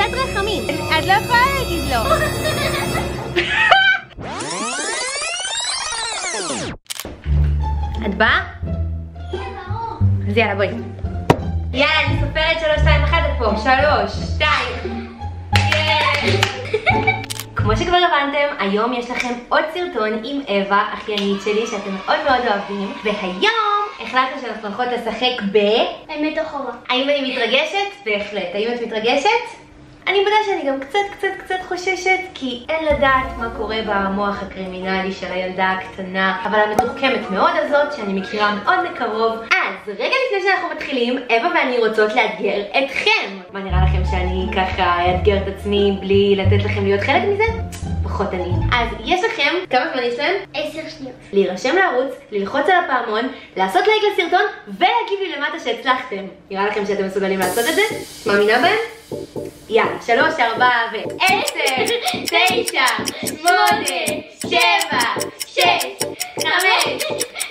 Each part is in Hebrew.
קצת רחמים. את לא יכולה להגיד לא. את באה? אז יאללה בואי. יאללה, אני סופרת שלוש, שתיים, אחת, את פה. שלוש, שתיים. כמו שכבר הבנתם, היום יש לכם עוד סרטון עם אווה, אחיינית שלי, שאתם מאוד מאוד אוהבים, והיום החלטנו שאנחנו הולכות לשחק ב... אמת או חובה. האם אני מתרגשת? בהחלט. האם את מתרגשת? אני מודה שאני גם קצת קצת קצת חוששת, כי אין לדעת מה קורה במוח הקרימינלי של הילדה הקטנה, אבל המתוחכמת מאוד הזאת, שאני מכירה מאוד מקרוב. אז רגע לפני שאנחנו מתחילים, אווה ואני רוצות לאתגר אתכם. מה נראה לכם שאני ככה אאתגר את עצמי בלי לתת לכם להיות חלק מזה? פחות אני. אז יש לכם, כמה זמן יש להם? עשר שניות. להירשם לערוץ, ללחוץ על הפעמון, לעשות לייק לסרטון ולהגיב לי למטה שהצלחתם. נראה לכם שאתם מסוגלים לעשות את זה? מאמינה בהם? יאללה, שלוש, ארבע ו... עשר, תשע, שמונה, שבע, שש, חמש,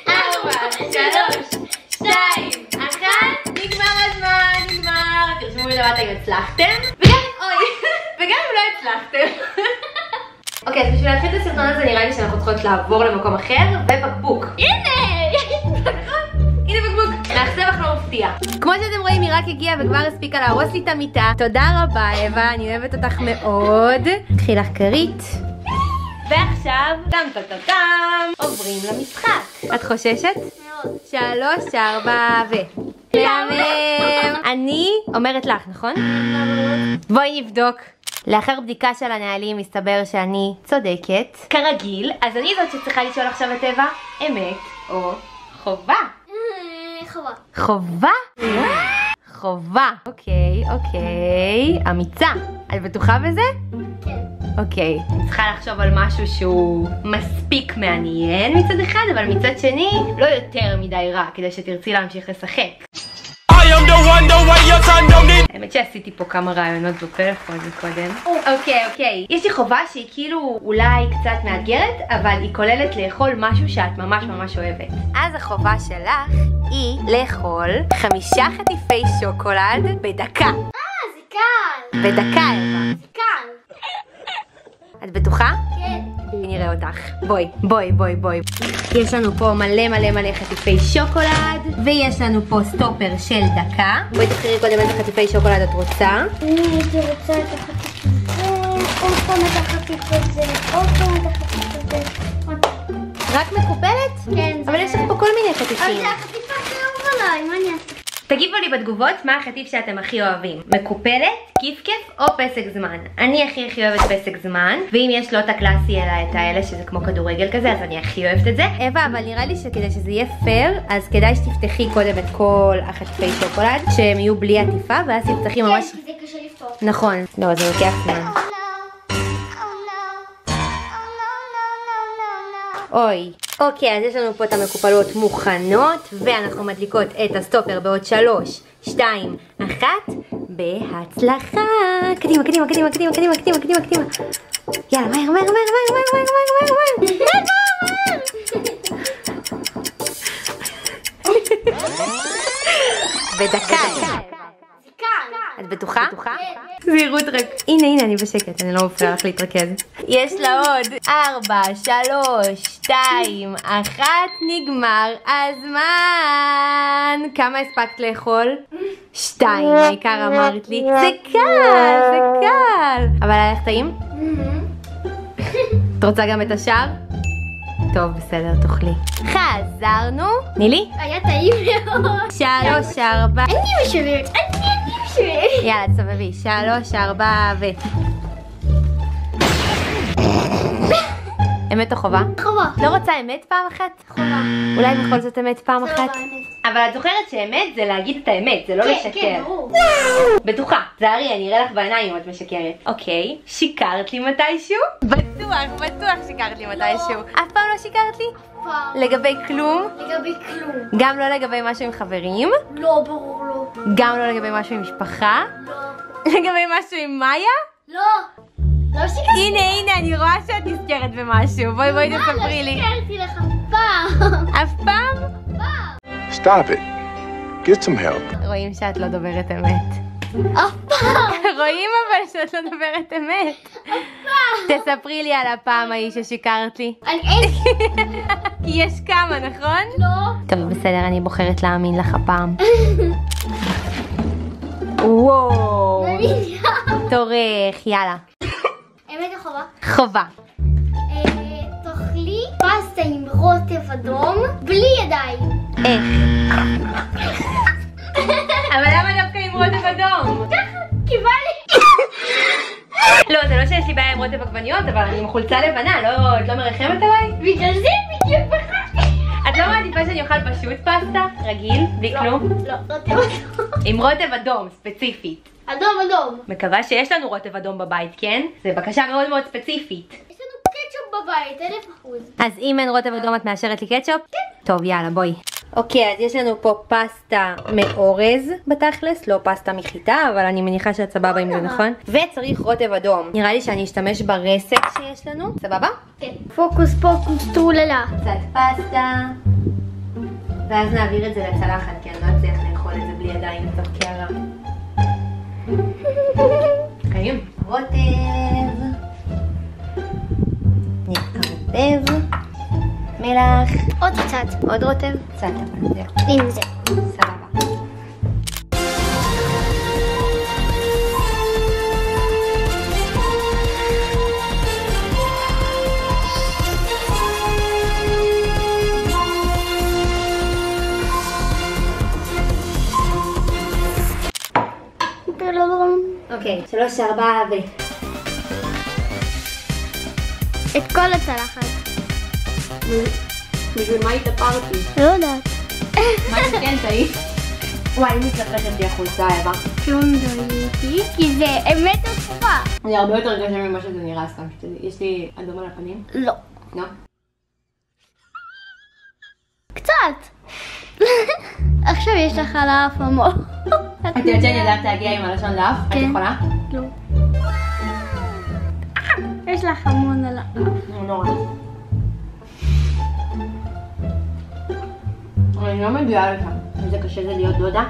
ארבע, שלוש, שתיים, אחת, נגמר הזמן, נגמר. תרשמו לי למטה אם הצלחתם, וגם, אוי, וגם אם לא הצלחתם. אוקיי, אז בשביל להתחיל את הסרטון הזה נראה לי שאנחנו צריכות לעבור למקום אחר, ובקבוק. הנה! הנה בקבוק. מאכזב אך לא מפתיע. כמו שאתם רואים, היא רק הגיעה וכבר הספיקה להרוס לי את המיטה. תודה רבה, אווה, אני אוהבת אותך מאוד. קחי לך כרית. ועכשיו, טם טם טם טם, עוברים למשחק. את חוששת? מאוד. שלוש, ארבע ו... מהמם. אני אומרת לך, נכון? בואי נבדוק. לאחר בדיקה של הנהלים מסתבר שאני צודקת. כרגיל, אז אני זאת שצריכה לשאול עכשיו את אווה, אמת או חובה? חובה. חובה? חובה. אוקיי, אוקיי. אמיצה. את בטוחה בזה? כן. אוקיי. אני צריכה לחשוב על משהו שהוא מספיק מעניין מצד אחד, אבל מצד שני, לא יותר מדי רע, כדי שתרצי להמשיך לשחק. I am the one, the way your son don't need. האמת שעשיתי פה כמה רעיונות בפלאפון מקודם. אוקיי, אוקיי. יש לי חובה שהיא כאילו אולי קצת מאתגרת, אבל היא כוללת לאכול משהו שאת ממש ממש אוהבת. אז החובה שלך היא לאכול חמישה חטיפי שוקולד בדקה. אה, זה קל. בדקה, אווה. זה קל. את בטוחה? כן. נראה אותך. בואי, בואי, בואי, בואי. יש לנו פה מלא מלא מלא חטיפי שוקולד, ויש לנו פה סטופר של דקה. בואי תבחרי קודם איזה חטיפי שוקולד את רוצה. אני הייתי רוצה את החטיף הזה, עוד פעם את החטיף הזה, עוד פעם את החטיף הזה. רק מקופלת? כן, אבל יש לך פה כל מיני אבל חטיפים. זה החטיפה הכי אהובה עליי, מה אני אעשה? תגיבו לי בתגובות מה החטיף שאתם הכי אוהבים. מקופלת, כיף כיף או פסק זמן. אני הכי הכי אוהבת פסק זמן, ואם יש לא את הקלאסי אלא את האלה שזה כמו כדורגל כזה, אז אני הכי אוהבת את זה. אווה, אבל נראה לי שכדי שזה יהיה פייר, אז כדאי שתפתחי קודם את כל החטיפי שוקולד, שהם יהיו בלי עטיפה, ואז תצטרכי ממש... כן, כי זה קשה לפתור. נכון. לא, זה לוקח זמן. אוי. אוקיי, אז יש לנו פה את המקופלות מוכנות, ואנחנו מדליקות את הסטופר בעוד שלוש, שתיים, אחת, בהצלחה. קדימה, קדימה, קדימה, קדימה, קדימה, קדימה, קדימה, קדימה. יאללה, מהר, מהר, מהר, מהר, מהר, מהר, מהר, מהר, מהר. בדקה. את בטוחה? זהירות רק. הנה, הנה, אני בשקט, אני לא מפריעה לך להתרכז. יש לה עוד. ארבע, שלוש, שתיים, אחת, נגמר הזמן. כמה הספקת לאכול? שתיים, העיקר אמרת לי. זה קל, זה קל. אבל היה לך טעים? את רוצה גם את השאר? טוב, בסדר, תאכלי. חזרנו. תני לי. היה טעים מאוד. שלוש, ארבע. אני משוררת, אני משוררת. יאללה, תסובבי. שלוש, ארבע, ו... אמת או חובה? חובה. לא רוצה אמת פעם אחת? חובה. אולי בכל זאת אמת פעם אחת? לא באמת. אבל את זוכרת שאמת זה להגיד את האמת, זה לא כן, לשקר. כן, ברור. בטוחה. זהרי, אני אראה לך בעיניים אם את משקרת. אוקיי, שיקרת לי מתישהו? בטוח, בטוח שיקרת לי מתישהו. אף פעם לא שיקרת לי? פעם. לגבי כלום? לגבי כלום. גם לא לגבי משהו עם חברים? לא, ברור, לא. גם לא לגבי משהו עם משפחה? לא. לגבי משהו עם מאיה? לא. לא שיקרתי. הנה, הנה, אני רואה שאת נזכרת במשהו. בואי, בואי תספרי לא לי. שיקרתי לך פעם. אף פעם? פעם. Stop it. Get some help. רואים שאת לא דוברת אמת. אף פעם. רואים אבל שאת לא דוברת אמת. תספרי לי על הפעם ההיא ששיקרת לי. אני אין... כי יש כמה, נכון? לא. טוב, בסדר, אני בוחרת להאמין לך הפעם. וואו. תורך, יאללה. אמת או חובה? חובה. אה, תאכלי פסטה עם רוטב אדום בלי ידיים. איך? אבל למה דווקא עם רוטב אדום? כי בא לי. לא, זה לא שיש לי בעיה עם רוטב עגבניות, אבל אני עם חולצה לבנה, לא, את לא מרחמת עליי? בגלל זה בדיוק בחרתי. את לא מעדיפה שאני אוכל פשוט פסטה? רגיל? בלי כלום? לא, רוטב אדום. עם רוטב אדום, ספציפית. אדום אדום. מקווה שיש לנו רוטב אדום בבית, כן? זו בקשה מאוד מאוד ספציפית. יש לנו קטשופ בבית, אלף אחוז. אז אם אין רוטב אדום את מאשרת לי קטשופ? כן. טוב, יאללה, בואי. אוקיי, אז יש לנו פה פסטה מאורז בתכלס, לא פסטה מחיטה, אבל אני מניחה שאת סבבה עם זה, נכון? וצריך רוטב אדום. נראה לי שאני אשתמש ברסק שיש לנו, סבבה? כן. פוקוס פוקוס טרוללה. קצת פסטה, ואז נעביר את זה לצלחת, כי אני לא אצליח לאכול את זה בלי ידיים מתוך קערה. חיים. רוטב. נערבב. מלח. עוד קצת. עוד רוטב? קצת, אבל זהו. הנה זה. סבבה. אוקיי, שלוש, ארבע ו... את כל הצלחת. בשביל מה התאפרתי? לא יודעת. מה אם כן טעית? וואי, אם מתלחשת לי החולצה, אבה. כלום לא הייתי, כי זה אמת או תשובה. אני הרבה יותר קשה ממה שזה נראה סתם. יש לי אדום על הפנים? לא. לא? קצת. עכשיו יש לך על האף המוח. את יודעת שאני יודעת להגיע עם הלשון לאף? את כן. יכולה? לא. יש לך המון על האף. נו, נורא. אני לא מגיעה לשם. איזה קשה זה להיות דודה?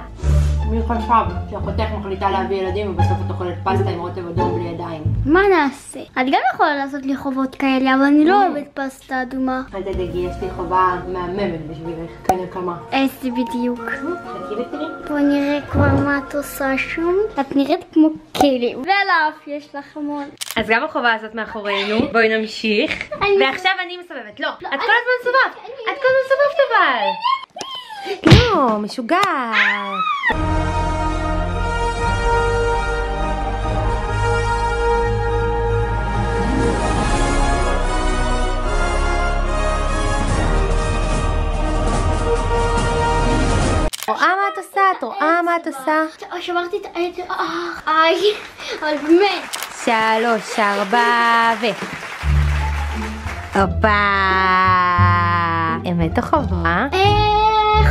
מי חשב שאחותך מחליטה להביא ילדים ובסוף את אוכלת פסטה עם רוטב אדום בלי ידיים? מה נעשה? את גם יכולה לעשות לי חובות כאלה, אבל אני לא אוהבת פסטה אדומה. אל תדאגי, יש לי חובה מהממת בשבילך, כנקמה. איזה בדיוק. ותראי. בוא נראה כבר מה את עושה שם. את נראית כמו כלב. ועל האף יש לך המון. אז גם החובה הזאת מאחורינו, בואי נמשיך. ועכשיו אני מסובבת, לא, את כל אני- הזמן סובבת, את כל הזמן סובבת אבל. לא, משוגעת. רואה מה את עושה? את רואה מה את עושה? אה, שברתי את ה... אה, איי, אבל באמת. שלוש, ארבע, ו... הופה! אמת או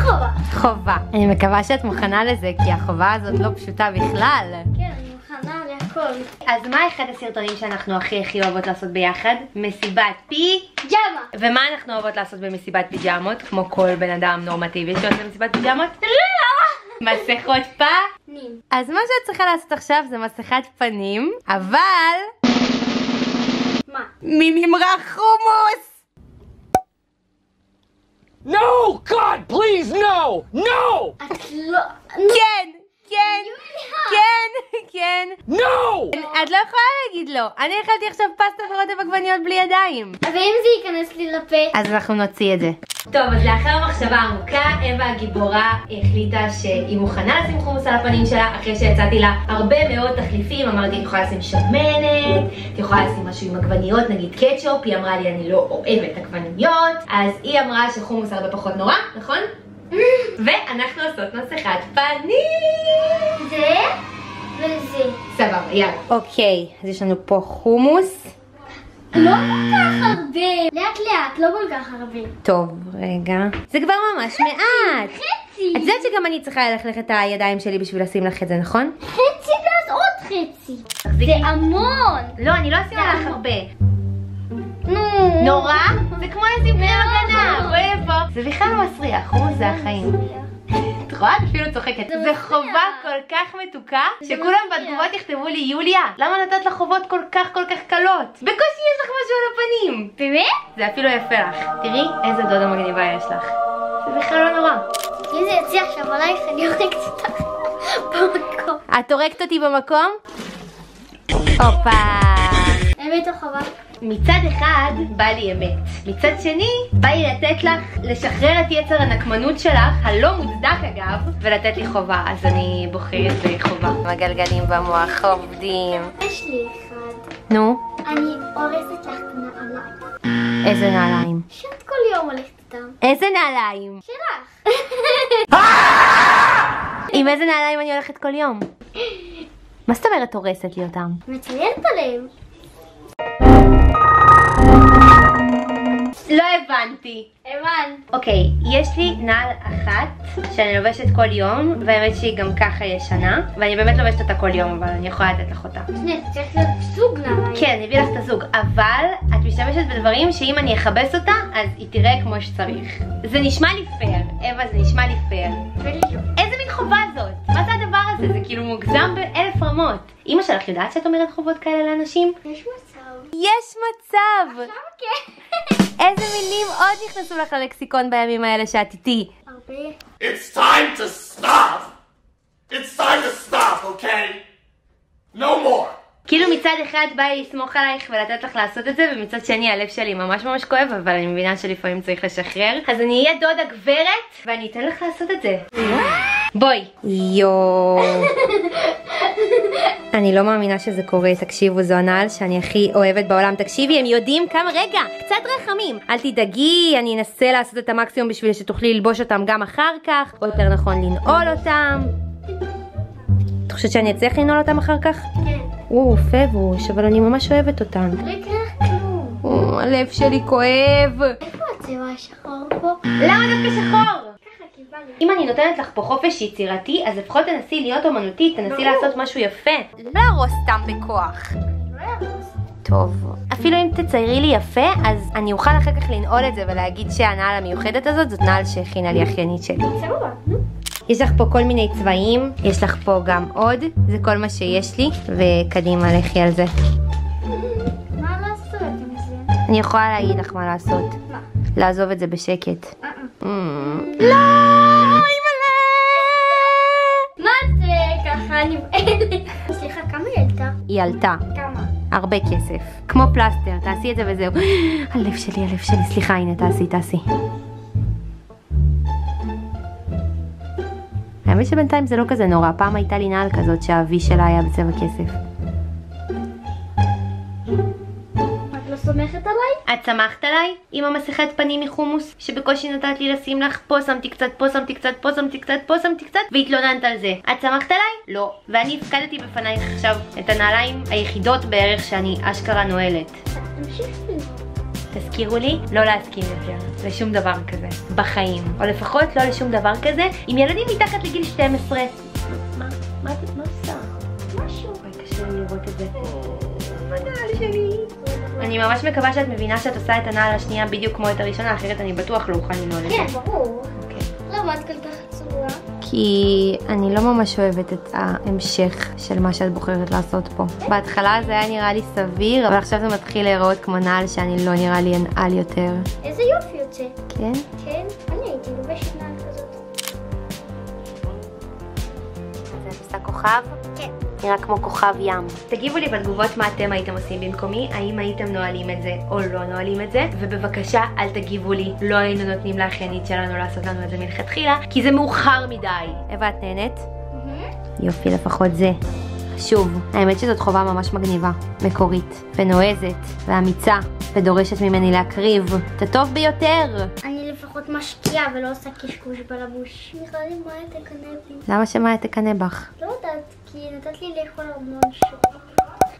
חובה? חובה. אני מקווה שאת מוכנה לזה, כי החובה הזאת לא פשוטה בכלל. כן, אני מוכנה להכל. אז מה אחד הסרטונים שאנחנו הכי הכי אוהבות לעשות ביחד? מסיבת פי. ג'אמה. ומה אנחנו אוהבות לעשות במסיבת פיג'מות? כמו כל בן אדם נורמטיבי שעושה מסיבת פיג'מות? לא! מסכות פה? נים. אז מה שאת צריכה לעשות עכשיו זה מסכת פנים, אבל... מה? מממרח חומוס! No! God, please, no! No! Again! כן! כן! כן! No! את לא יכולה להגיד לא. אני אכלתי עכשיו פסטה ורוטב עגבניות בלי ידיים. ואם זה ייכנס לי לפה? אז אנחנו נוציא את זה. טוב, אז לאחר מחשבה עמוקה, אווה הגיבורה החליטה שהיא מוכנה לשים חומוס על הפנים שלה, אחרי שהצעתי לה הרבה מאוד תחליפים, אמרתי, את יכולה לשים שמנת, את יכולה לשים משהו עם עגבניות, נגיד קטשופ, היא אמרה לי, אני לא אוהבת עגבניות, אז היא אמרה שחומוס הרבה פחות נורא, נכון? ואנחנו עושות מסכת פנים! זה וזה. סבבה, יאללה. אוקיי, אז יש לנו פה חומוס. לא כל כך הרבה. לאט לאט, לא כל כך הרבה. טוב, רגע. זה כבר ממש מעט. חצי. את יודעת שגם אני צריכה ללכלך את הידיים שלי בשביל לשים לך את זה, נכון? חצי ואז עוד חצי. זה המון. לא, אני לא אשים עליך הרבה. נו. נורא? זה כמו לשים קרם מאוד. זה בכלל לא מסריח, חומוס זה החיים. את את רואה? את אפילו צוחקת. מפריע. חובה כל כך מתוקה, שכולם. בתגובות יכתבו לי, יוליה, למה נתת לך חובות כל כך כל כך קלות? בקושי יש לך משהו על הפנים. באמת? זה אפילו יפה לך. תראי איזה דודה מגניבה יש לך. זה בכלל לא נורא. אם זה יוצא עכשיו עלייך, אני הורגת אותך במקום. את הורגת אותי במקום? הופה. אמת או חובה? מצד אחד בא לי אמת, מצד שני בא לי לתת לך, לשחרר את יצר הנקמנות שלך, הלא מוצדק אגב, ולתת לי חובה, אז אני בוחרת בחובה. הגלגלים במוח עובדים. יש לי אחד. נו, אני הורסת לך את הנעליים. איזה נעליים? שאת כל יום הולכת איתם. איזה נעליים? שלך. עם איזה נעליים אני הולכת כל יום? מה זאת אומרת הורסת לי אותם? מציינת עליהם. לא הבנתי. הבנת. אוקיי, יש לי נעל אחת שאני לובשת כל יום, והאמת שהיא גם ככה ישנה, ואני באמת לובשת אותה כל יום, אבל אני יכולה לתת לך אותה. שנייה, צריך להיות סוג נעליים. כן, אני אביא לך את הזוג, אבל את משתמשת בדברים שאם אני אכבס אותה, אז היא תראה כמו שצריך. זה נשמע לי פייר, אווה, זה נשמע לי פייר. ולי לא. איזה מין חובה זאת? מה זה הדבר הזה? זה כאילו מוגזם באלף רמות. אמא שלך יודעת שאת אומרת חובות כאלה לאנשים? יש מצב. יש מצב! למה כן? איזה מילים עוד נכנסו לך ללקסיקון בימים האלה שאת איתי? הרבה. It's time to stop. It's time to stop, okay? No more. כאילו מצד אחד בא לי לסמוך עלייך ולתת לך לעשות את זה, ומצד שני הלב שלי ממש ממש כואב, אבל אני מבינה שלפעמים צריך לשחרר. אז אני אהיה דודה גברת, ואני אתן לך לעשות את זה. בואי. יואו. אני לא מאמינה שזה קורה, תקשיבו, זו הנעל שאני הכי אוהבת בעולם. תקשיבי, הם יודעים כמה, רגע, קצת רחמים. אל תדאגי, אני אנסה לעשות את המקסימום בשביל שתוכלי ללבוש אותם גם אחר כך, או יותר נכון לנעול אותם. את חושבת שאני אצליח לנעול אותם אחר כך? כן. או, פבוש, אבל אני ממש אוהבת אותן. לא הלב שלי כואב. איפה הצבע השחור פה? למה דווקא שחור? אם אני נותנת לך פה חופש יצירתי, אז לפחות תנסי להיות אומנותית, תנסי. לעשות משהו יפה. לא להרוס סתם בכוח. טוב. אפילו אם תציירי לי יפה, אז אני אוכל אחר כך לנעול את זה ולהגיד שהנעל המיוחדת הזאת זאת נעל שהכינה לי אחיינית שלי. סבבה, נו. יש לך פה כל מיני צבעים, יש לך פה גם עוד, זה כל מה שיש לי, וקדימה לכי על זה. מה לעשות עם זה? אני יכולה להגיד לך מה לעשות. מה? לעזוב את זה בשקט. Mm. לא, אימא'לה! מה זה? ככה נבהלת. סליחה, כמה היא עלתה? היא עלתה כמה? הרבה כסף. כמו פלסטר, תעשי את זה וזהו. הלב שלי, הלב שלי, סליחה, הנה, תעשי, תעשי. האמת שבינתיים זה לא כזה נורא, פעם הייתה לי נעל כזאת שהאבי שלה היה בצבע כסף. את שמחת עליי עם המסכת פנים מחומוס שבקושי נתת לי לשים לך? פה שמתי קצת, פה שמתי קצת, פה שמתי קצת, פה שמתי קצת והתלוננת על זה. את שמחת עליי? לא. ואני הפקדתי בפנייך עכשיו את הנעליים היחידות בערך שאני אשכרה נועלת. תזכירו לי לא להסכים יותר לשום דבר כזה בחיים, או לפחות לא לשום דבר כזה עם ילדים מתחת לגיל 12. מה? מה את מה עושה? משהו. קשה לי לראות את זה. הנעל שלי. אני ממש מקווה שאת מבינה שאת עושה את הנעל השנייה בדיוק כמו את הראשונה, אחרת אני בטוח לא אוכל לנעול את זה. כן, ברור. אוקיי. למה את כל כך עצובה? כי אני לא ממש אוהבת את ההמשך של מה שאת בוחרת לעשות פה. בהתחלה זה היה נראה לי סביר, אבל עכשיו זה מתחיל להיראות כמו נעל שאני לא נראה לי אנעל יותר. איזה יופי יוצא. כן? כן, אני הייתי לובשת נעל כזאת. זה עושה כוכב? נראה כמו כוכב ים. תגיבו לי בתגובות מה אתם הייתם עושים במקומי, האם הייתם נועלים את זה או לא נועלים את זה, ובבקשה אל תגיבו לי, לא היינו נותנים לאחיינית שלנו לעשות לנו את זה מלכתחילה, כי זה מאוחר מדי. אווה, את נהנית? יופי, לפחות זה. שוב, האמת שזאת חובה ממש מגניבה, מקורית, ונועזת, ואמיצה, ודורשת ממני להקריב את הטוב ביותר. אני לפחות משקיעה ולא עושה קשקוש בלבוש. נראה לי מה תקנא בי. למה שמאיה תקנא בך? לא יודעת, כי נתת לי לאכול המון שוב.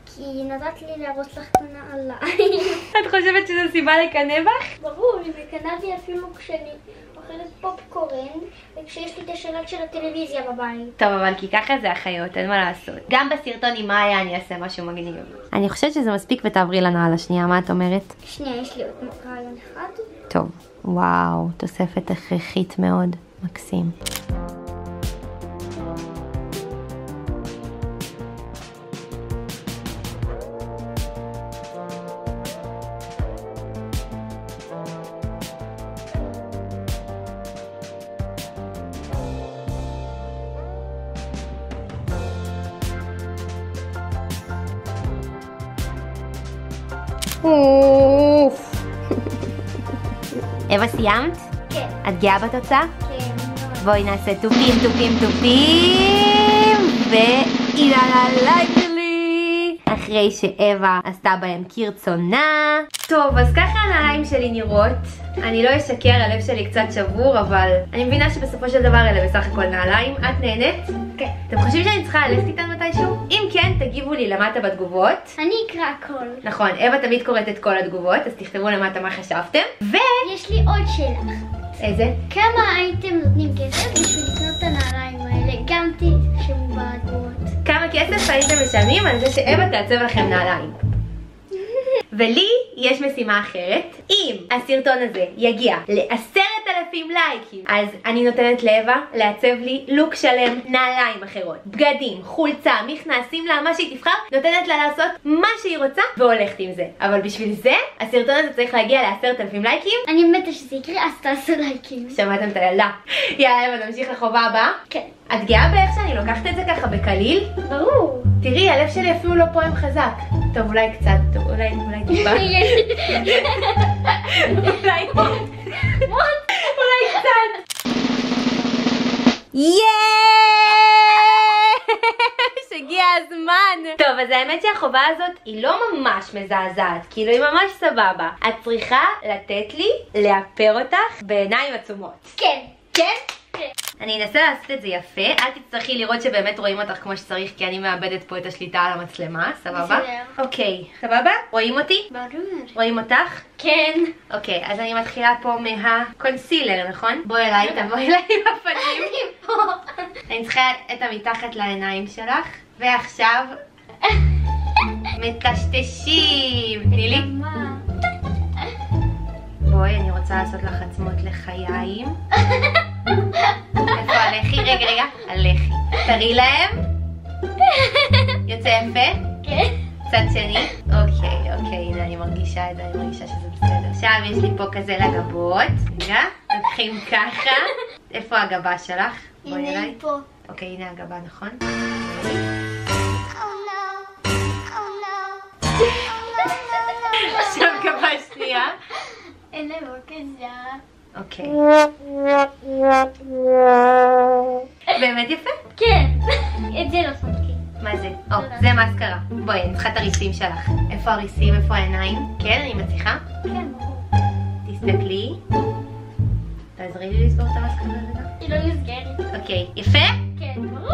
כי נתת לי להרוס לך את הנעליים. את חושבת שזו סיבה לקנא בך? ברור, היא מקנאה בי אפילו כשאני אוכלת פופקורן וכשיש לי את השלט של הטלוויזיה בבית. טוב, אבל כי ככה זה החיות, אין מה לעשות. גם בסרטון עם מאיה אני אעשה משהו מגניב. אני חושבת שזה מספיק ותעברי לנעל השנייה, מה את אומרת? שנייה, יש לי עוד רעיון אחד. טוב, וואו, תוספת הכרחית מאוד, מקסים. Oh. אווה סיימת? כן. את גאה בתוצאה? כן. בואי נעשה תופים, תופים, תופים, הלייב שלי! אחרי שאווה עשתה בהם כרצונה. טוב, אז ככה הנעליים שלי נראות. אני לא אשקר, הלב שלי קצת שבור, אבל אני מבינה שבסופו של דבר אלה בסך הכל נעליים. את נהנית? כן. אתם חושבים שאני צריכה ללכת איתן מתישהו? אם כן, תגיבו לי למטה בתגובות. אני אקרא הכל. נכון, אווה תמיד קוראת את כל התגובות, אז תכתבו למטה מה חשבתם. ו... יש לי עוד שאלה. איזה? כמה הייתם נותנים כסף בשביל לקנות את הנעליים האלה? גם תרשמו בתגובות. כמה כסף הייתם משלמים על זה שאווה תעצב לכם נעליים? ולי יש משימה אחרת. אם הסרטון הזה יגיע לעשרת אלפים לייקים, אז אני נותנת לאווה לעצב לי לוק שלם, נעליים אחרות, בגדים, חולצה, מכנסים לה, מה שהיא תבחר, נותנת לה לעשות מה שהיא רוצה והולכת עם זה. אבל בשביל זה, הסרטון הזה צריך להגיע לעשרת אלפים לייקים. אני מתה שזה יקרה, אז תעשו לייקים. שמעתם את הילדה. יאללה, אווה, נמשיך לחובה הבאה. כן. את גאה באיך שאני לוקחת את זה ככה בקליל? ברור. תראי, הלב שלי אפילו לא פועם חזק. טוב, אולי קצת, אולי, אולי טיפה. אולי, אולי קצת. יש! הגיע הזמן! טוב, אז האמת שהחובה הזאת היא לא ממש מזעזעת, כאילו היא ממש סבבה. את צריכה לתת לי לאפר אותך בעיניים עצומות. כן. כן? כן. אני אנסה לעשות את זה יפה, אל תצטרכי לראות שבאמת רואים אותך כמו שצריך, כי אני מאבדת פה את השליטה על המצלמה, סבבה? בסדר. אוקיי, סבבה? רואים אותי? ברור. רואים אותך? כן. אוקיי, אז אני מתחילה פה מהקונסילר, נכון? בואי אליי, תבואי אליי עם הפנים. אני פה. אני צריכה את המתחת לעיניים שלך, ועכשיו מטשטשים. תני לי. בואי, אני רוצה לעשות לך עצמות לחיים. איפה הלחי? רגע, רגע, הלחי. תראי להם. יוצא יפה? כן. צד שני. אוקיי, אוקיי, הנה אני מרגישה את זה, אני מרגישה שזה בסדר. עכשיו יש לי פה כזה לגבות. רגע, לוקחים ככה. איפה הגבה שלך? בואי הנה. היא פה. אוקיי, הנה הגבה, נכון? עכשיו גבה שנייה. להם בבקשה. אוקיי. באמת יפה? כן. את זה לא שמתי. מה זה? או, זה מסקרה. בואי, אני צריכה את הריסים שלך. איפה הריסים? איפה העיניים? כן, אני מצליחה? כן. תסתכלי. תעזרי לי לסגור את המסקרה רגע. היא לא נסגרת. אוקיי, יפה? כן, ברור.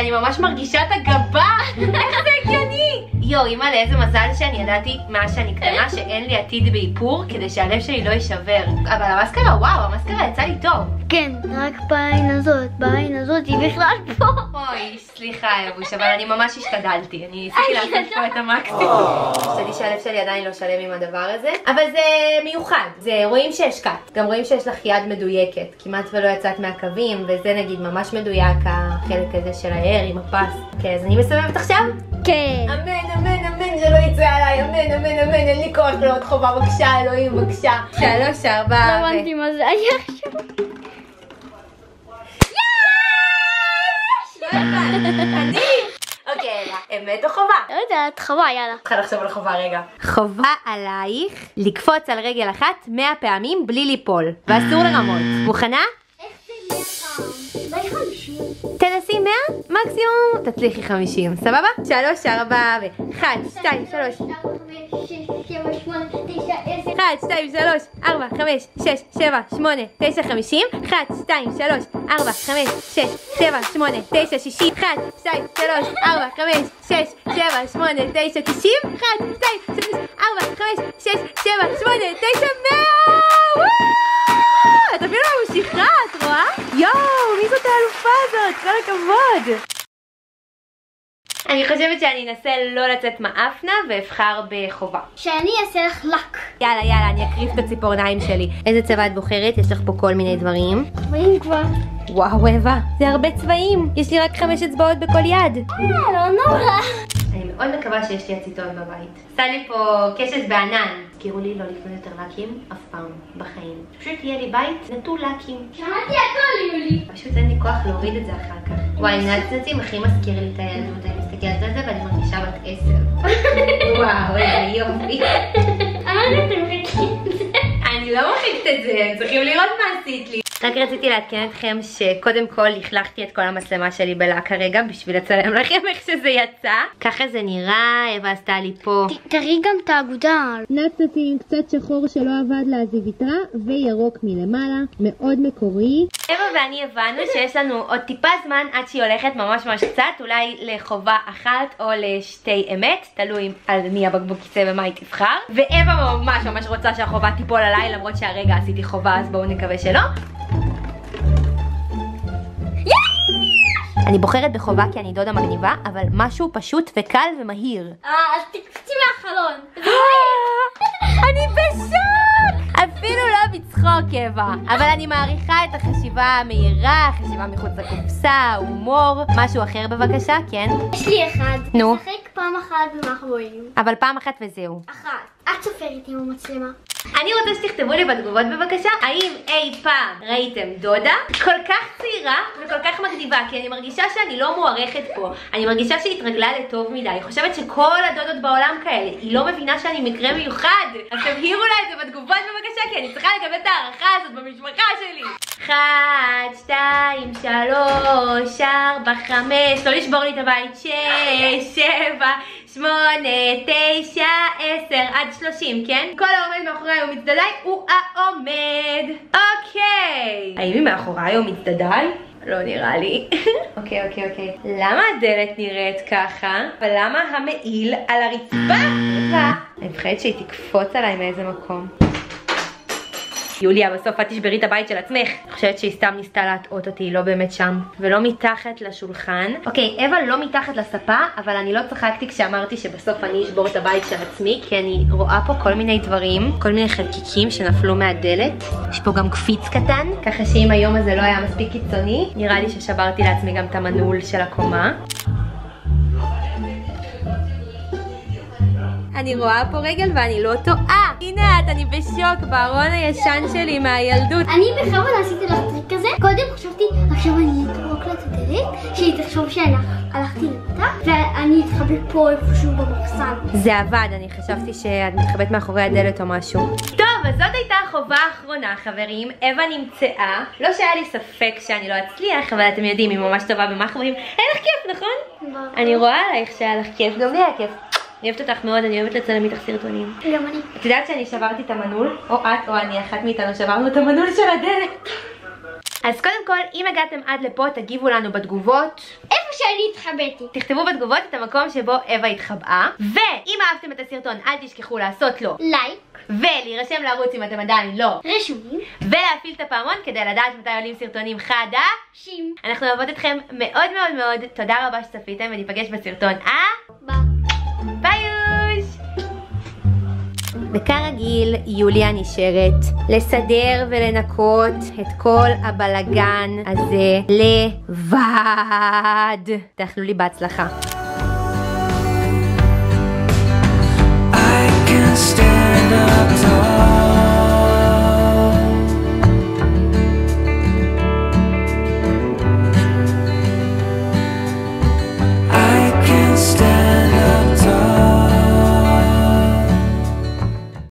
ושאני ממש מרגישה את הגבה. איך זה יואו, אימא, לאיזה מזל שאני ידעתי מאז שאני קטנה שאין לי עתיד באיפור כדי שהלב שלי לא יישבר. אבל המסקרה, וואו, המסקרה יצא לי טוב. כן, רק בעין הזאת, בעין הזאת היא בכלל פה. אוי, סליחה אבוש, אבל אני ממש השתדלתי, אני ניסיתי לעשות פה את המקסימום. חשבתי שהלב שלי עדיין לא שלם עם הדבר הזה, אבל זה מיוחד, זה רואים שהשקעת, גם רואים שיש לך יד מדויקת, כמעט ולא יצאת מהקווים, וזה נגיד ממש מדויק החלק הזה של ההר עם הפס. אוקיי, אז אני מסובבת עכשיו? כן. אמן, אמן, אמן, זה עליי, אמן, אמן, אמן, אין לי כוח לעוד חובה, בבקשה, אלוהים, בבקשה. שלוש, ארבע, לא. הבנתי מה זה היה עכשיו. אוקיי, אמת או חובה? לא יודעת, חווה, יאללה. צריכה לחשוב על חובה רגע. חובה עלייך לקפוץ על רגל אחת 100 פעמים בלי ליפול, ואסור לרמות. מוכנה? איך זה? תנסי 100, מקסימום תצליחי 50, סבבה? שלוש, ארבע, ו... 1, 2, 3, ארבע, חמש, שש, שבע, שמונה, תשע, עשר. 1, 2, 3, 4, 5, 6, 7, 8, 9, 50 1, 2, 3, 4, 5, 6, 7, 8, 9, 60 1, 2, 3, 4, 5, 6, 7, 8, 9, 90 1, 2, 3, 4, 5, 6, 7, 8, 9, 100! וואו! את אפילו לא ממשיכה, רואה? יואו, מי זאת האלופה הזאת? כל הכבוד! אני חושבת שאני אנסה לא לצאת מאפנה ואבחר בחובה. שאני אעשה לך לק. יאללה, יאללה, אני אקריב את הציפורניים שלי. איזה צבע את בוחרת? יש לך פה כל מיני דברים. רואים כבר. וואו, אווה, זה הרבה צבעים. יש לי רק חמש אצבעות בכל יד. אה, לא נורא. אני מאוד מקווה שיש לי אציטון בבית. עשה לי פה קשת בענן. תזכירו לי לא לקנות יותר לקים אף פעם בחיים. פשוט יהיה לי בית נטול לקים. שמעתי הכל, יולי. פשוט אין לי כוח להוריד את זה אחר כך. וואי, נצנצים הכי מזכיר לי את הילדות. אני מסתכלת על זה ואני מרגישה בת עשר. וואו, איזה יופי. אני לא מוחקת את זה, צריכים לראות מה עשית לי. רק רציתי לעדכן אתכם שקודם כל לכלכתי את כל המצלמה שלי בלק כרגע בשביל לצלם לכם איך שזה יצא. ככה זה נראה, אווה עשתה לי פה. תראי גם את האגודה. נצנצים, קצת שחור שלא עבד לה אז היא ויתרה, וירוק מלמעלה, מאוד מקורי. אווה ואני הבנו שיש לנו עוד טיפה זמן עד שהיא הולכת ממש ממש קצת, אולי לחובה אחת או לשתי אמת, תלוי על מי הבקבוק כיסא ומה היא תבחר. ואווה ממש ממש רוצה שהחובה תיפול עליי, למרות שהרגע עשיתי חובה אז בואו נקווה שלא. אני בוחרת בחובה כי אני דודה מגניבה, אבל משהו פשוט וקל ומהיר. אה, אז תקפצי מהחלון. אני בשוק! אפילו לא בצחוק, אווה. אבל אני מעריכה את החשיבה המהירה, חשיבה מחוץ לקופסה, הומור. משהו אחר בבקשה, כן? יש לי אחד. נו. נשחק פעם אחת במאחורים. אבל פעם אחת וזהו. אחת. את סופרת עם המצלמה. אני רוצה שתכתבו לי בתגובות בבקשה, האם אי פעם ראיתם דודה כל כך צעירה וכל כך מגניבה, כי אני מרגישה שאני לא מוערכת פה. אני מרגישה שהיא התרגלה לטוב מדי. היא חושבת שכל הדודות בעולם כאלה. היא לא מבינה שאני מקרה מיוחד. אז תבהירו לה את זה בתגובות בבקשה, כי אני צריכה לקבל את ההערכה הזאת במשפחה שלי. אחת, שתיים, שלוש, ארבע, חמש, לא לשבור לי את הבית, שש, שבע, שמונה, תשע, עשר, עד שלושים, כן? כל העומד מאחוריי ומצדדיי הוא העומד. אוקיי. האם היא מאחוריי או מצדדיי? לא נראה לי. אוקיי, אוקיי, אוקיי. למה הדלת נראית ככה? ולמה המעיל על הרצפה? אני מפחדת שהיא תקפוץ עליי מאיזה מקום. יוליה, בסוף את תשברי את הבית של עצמך. אני חושבת שהיא סתם ניסתה להטעות אותי, היא לא באמת שם. ולא מתחת לשולחן. אוקיי, אווה לא מתחת לספה, אבל אני לא צחקתי כשאמרתי שבסוף אני אשבור את הבית של עצמי, כי אני רואה פה כל מיני דברים, כל מיני חלקיקים שנפלו מהדלת. יש פה גם קפיץ קטן, ככה שאם היום הזה לא היה מספיק קיצוני, נראה לי ששברתי לעצמי גם את המנעול של הקומה. אני רואה פה רגל ואני לא טועה. הנה את, אני בשוק בארון הישן שלי מהילדות. אני בכוונה עשיתי לך טריק כזה. קודם חשבתי, עכשיו אני אטרוק לה את הדלת, שהיא תחשוב שהלכתי למטה, ואני אתחבא פה איפשהו במחסן. זה עבד, אני חשבתי שאת מתחבאת מאחורי הדלת או משהו. טוב, אז זאת הייתה החובה האחרונה, חברים. אווה נמצאה. לא שהיה לי ספק שאני לא אצליח, אבל אתם יודעים, היא ממש טובה במחבואים. אין לך כיף, נכון? אני רואה עלייך שהיה לך כיף, גם לי היה כיף. אני אוהבת אותך מאוד, אני אוהבת לצלם איתך סרטונים. גם אני. את יודעת שאני שברתי את המנעול? או את או אני, אחת מאיתנו שברנו את המנעול של הדלת. אז קודם כל, אם הגעתם עד לפה, תגיבו לנו בתגובות. איפה שאני התחבאתי. תכתבו בתגובות את המקום שבו אווה התחבאה. ואם אהבתם את הסרטון, אל תשכחו לעשות לו. לייק, ולהירשם לערוץ אם אתם עדיין לא. רשומים, ולהפעיל את הפעמון כדי לדעת מתי עולים סרטונים חדשים. שים, אנחנו אוהבות אתכם מאוד מאוד מאוד. תודה רבה שצפיתם וניפגש בסרטון ביי. ביוש! וכרגיל, יוליה נשארת לסדר ולנקות את כל הבלגן הזה לבד. תאכלו לי בהצלחה. I can stand up tall.